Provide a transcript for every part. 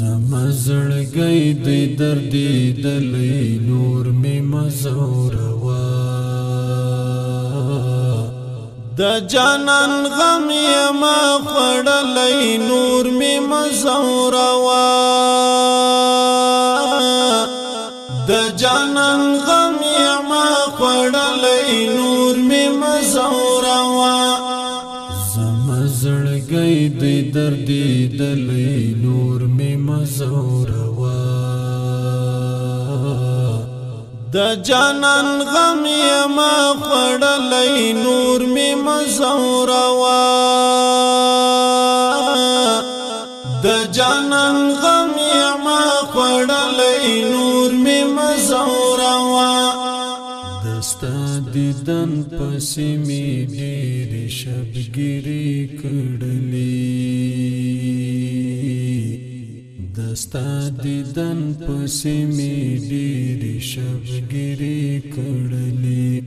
زما زړګي د درد د نور می مزور وا د جانان غم یم خړلې نور می مزور وا د جانان غم یم خړلې نور می مزور وا زما زړګي د درد د نور د جانان غم یما خړلې نور می مزوروا د جانان غم یما خړلې نور می مزوروا دست دیدن پسې می ډېر شبګری کړل ستا دیدن پسې می ډېری شبګری کړلې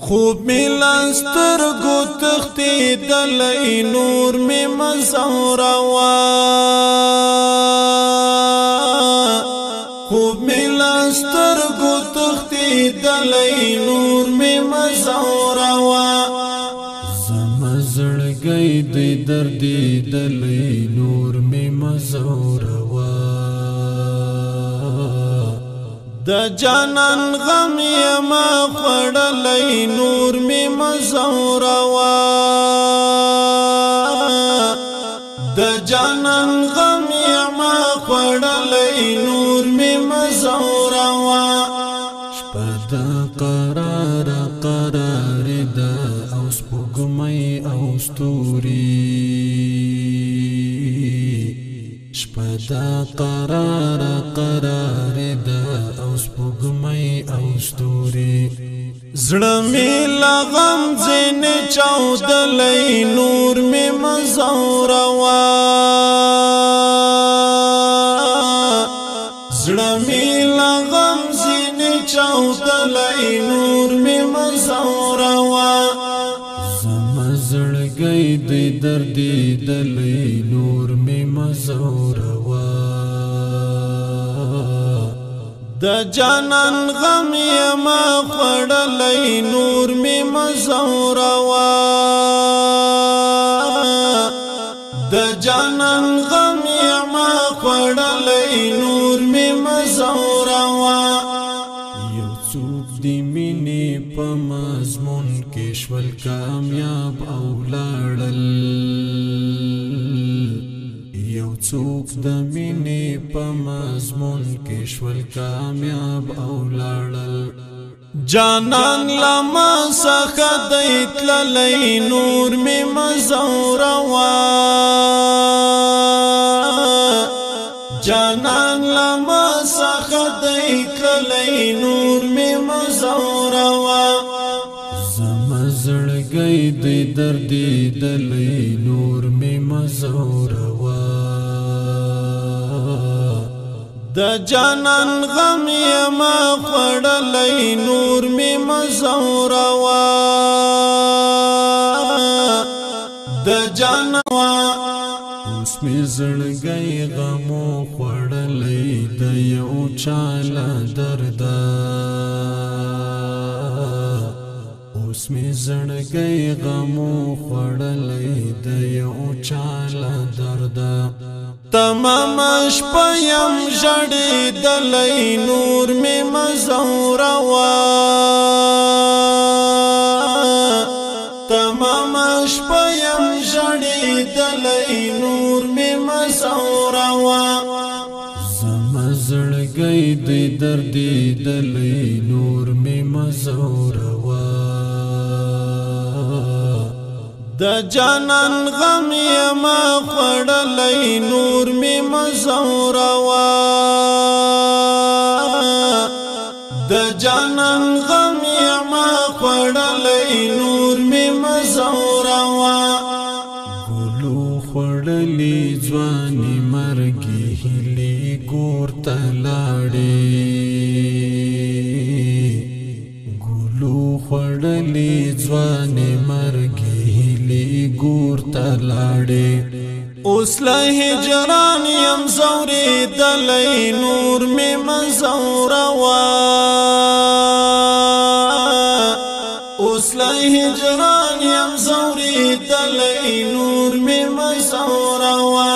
خوب می لستر گو تختی دلئی نور می مزور وا خوب می لستر گو تختی دلئی نور می مزور وا زمزړ گئی د درد دلئی د جانان غم یما خړلې نور می مزوروا د جانان غم یما خړلې نور می مزوروا شپد قرار قرار د اوس پګمې او ستوري شپد قرار قرار د او ستوري زړه می لغم زین چاود لای نور می مزور وا زړه می لغم زین چاود لای نور می مزور وا زم زړګی د درد د لای د جانان غم یما خړلې نور می مزوروا د جانان غم یما خړلې نور می مزوروا یو څوک دی مینې په مضمون کې شول کامیاب او لاړل څوک د مینې په مضمون کې شول کامیاب او لاړل جانان لما څخه د اتللې نور می مزور وا جانان لما څخه د اتللې نور می مزور وا زمزړګې د درد د لې نور د جانان غم یما خړلې نور می مزوروا د جانوا اوس می زړګي غم خړلې د یو چاله دردا اوس می زړګي غم خړلې د یو چاله دردا تمام شپیم جړې دلې نور می مزور وا تمام شپیم جړې دلې نور می مزور وا زم زړګې دې درد دلې نور می مزور وا د جانان غم یې ما خړلې نور روا د جانان غم ما خړلې نور می مزور روا ګلو خړلې ځواني مرګي هلي ګور تلاړې ګلو خړلې ځواني مرګي هلي ګور تلاړې وسله هجران يم زوري دلي نور مي منزورا وا وسله هجران يم زوري دلي نور مي منزورا وا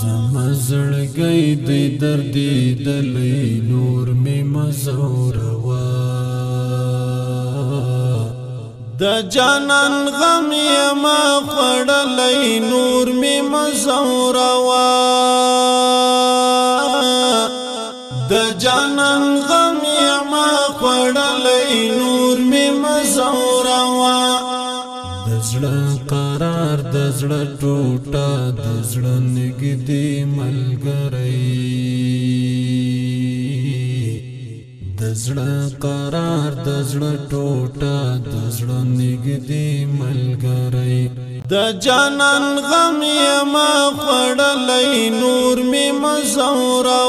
زمزړګي د درد دلي نور مي منزورا د جانان غم یما خړلې نور می مزوروا د جانان غم یما خړلې نور می مزوروا د زړه قرار د زړه ټوټه د زړه نګدي ملګری زړه قرار د زړه ټوټه د زړه نګدې ملګری د جانان غم یې ما خړلې نور می مزورا